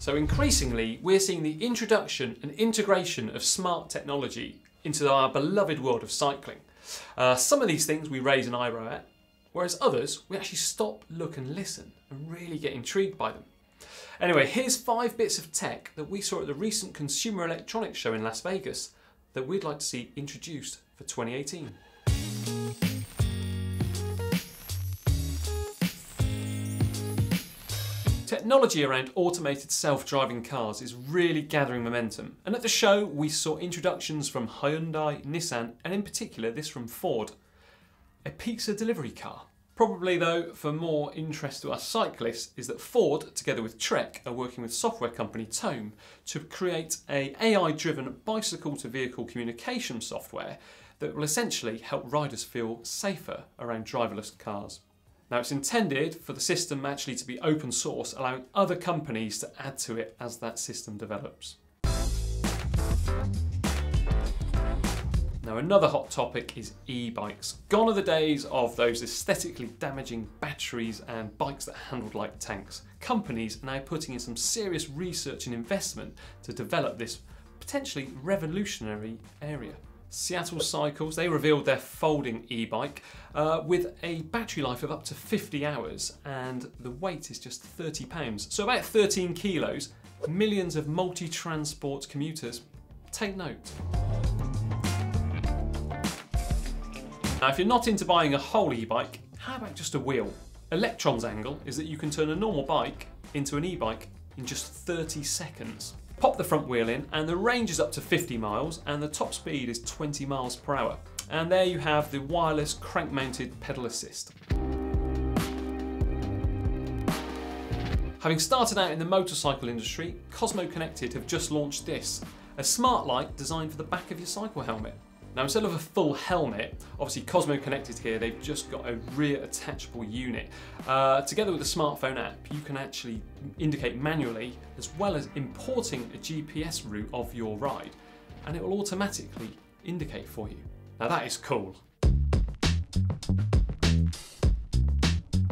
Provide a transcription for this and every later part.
So increasingly, we're seeing the introduction and integration of smart technology into our beloved world of cycling. Uh, some of these things we raise an eyebrow at, whereas others we actually stop, look and listen and really get intrigued by them. Anyway, here's five bits of tech that we saw at the recent Consumer Electronics Show in Las Vegas that we'd like to see introduced for 2018. Technology around automated self-driving cars is really gathering momentum and at the show we saw introductions from Hyundai, Nissan and in particular this from Ford. A pizza delivery car. Probably though for more interest to us cyclists is that Ford together with Trek are working with software company Tome to create a AI driven bicycle to vehicle communication software that will essentially help riders feel safer around driverless cars. Now it's intended for the system actually to be open source, allowing other companies to add to it as that system develops. Now another hot topic is e-bikes. Gone are the days of those aesthetically damaging batteries and bikes that handled like tanks. Companies are now putting in some serious research and investment to develop this potentially revolutionary area. Seattle Cycles, they revealed their folding e-bike uh, with a battery life of up to 50 hours and the weight is just 30 pounds. So about 13 kilos. Millions of multi-transport commuters take note. Now if you're not into buying a whole e-bike, how about just a wheel? Electron's angle is that you can turn a normal bike into an e-bike in just 30 seconds. Pop the front wheel in and the range is up to 50 miles and the top speed is 20 miles per hour. And there you have the wireless crank mounted pedal assist. Having started out in the motorcycle industry, Cosmo Connected have just launched this, a smart light designed for the back of your cycle helmet. Now instead of a full helmet, obviously Cosmo Connected here, they've just got a rear attachable unit. Uh, together with the smartphone app, you can actually indicate manually as well as importing a GPS route of your ride and it will automatically indicate for you. Now that is cool.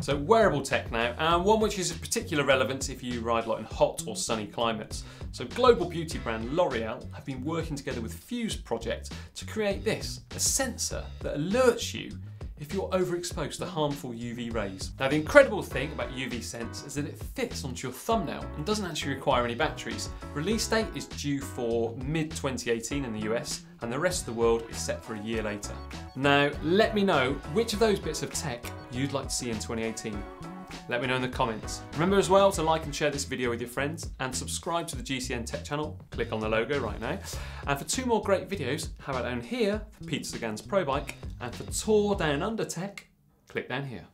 So wearable tech now, and one which is of particular relevance if you ride like in hot or sunny climates. So global beauty brand L'Oreal have been working together with Fuse Project to create this, a sensor that alerts you if you're overexposed to harmful UV rays. Now the incredible thing about UV Sense is that it fits onto your thumbnail and doesn't actually require any batteries. Release date is due for mid 2018 in the US and the rest of the world is set for a year later. Now let me know which of those bits of tech you'd like to see in 2018. Let me know in the comments. Remember as well to like and share this video with your friends and subscribe to the GCN Tech channel. Click on the logo right now. And for two more great videos, how about down here for Peter Sagan's Pro Bike and for Tour Down Under Tech, click down here.